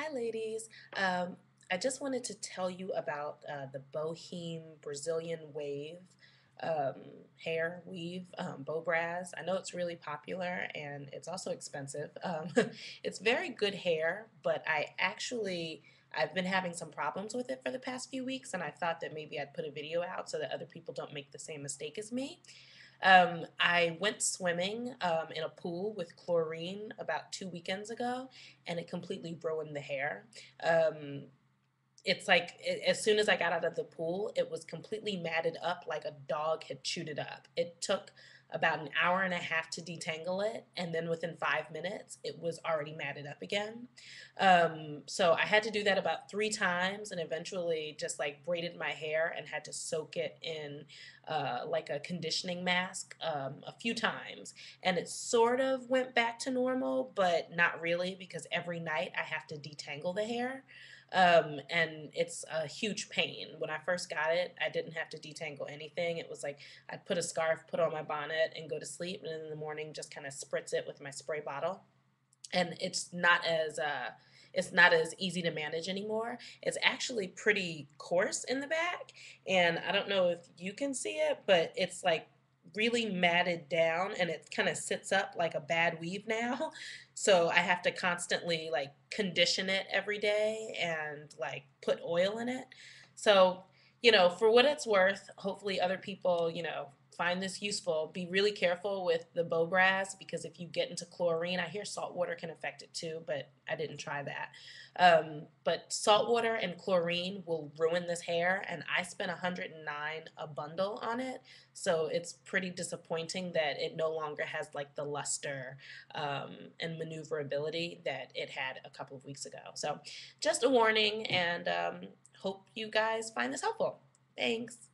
Hi, ladies. Um, I just wanted to tell you about uh, the Bohyme Brazilian wave um, hair weave, um, Bobraz. I know it's really popular and it's also expensive. Um, it's very good hair, but I actually I've been having some problems with it for the past few weeks, and I thought that maybe I'd put a video out so that other people don't make the same mistake as me. Um, I went swimming um, in a pool with chlorine about two weekends ago, and it completely ruined the hair. Um, it's like as soon as I got out of the pool, it was completely matted up like a dog had chewed it up. It took about an hour and a half to detangle it, and then within five minutes, it was already matted up again. Um, so I had to do that about three times, and eventually just like braided my hair and had to soak it in uh, like a conditioning mask um, a few times, and it sort of went back to normal, but not really because every night I have to detangle the hair. Um, and it's a huge pain. When I first got it, I didn't have to detangle anything. It was like I'd put a scarf, put on my bonnet, and go to sleep, and in the morning just kind of spritz it with my spray bottle. And it's not as uh, it's not as easy to manage anymore. It's actually pretty coarse in the back, and I don't know if you can see it, but it's like really matted down and it kind of sits up like a bad weave now. So I have to constantly like condition it every day and like put oil in it. So, you know, for what it's worth, hopefully other people, you know, find this useful. Be really careful with the Bobraz because if you get into chlorine, I hear salt water can affect it too, but I didn't try that. Um, but salt water and chlorine will ruin this hair, and I spent 109 a bundle on it, so it's pretty disappointing that it no longer has like the luster um, and maneuverability that it had a couple of weeks ago. So just a warning, and um, hope you guys find this helpful. Thanks.